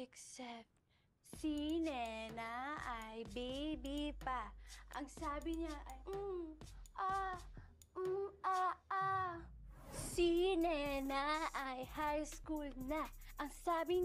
except. Si Nena ay baby pa. Ang sabi niya ay, mm, ah, mm, ah, ah. Si Nena ay high school na. Ang sabi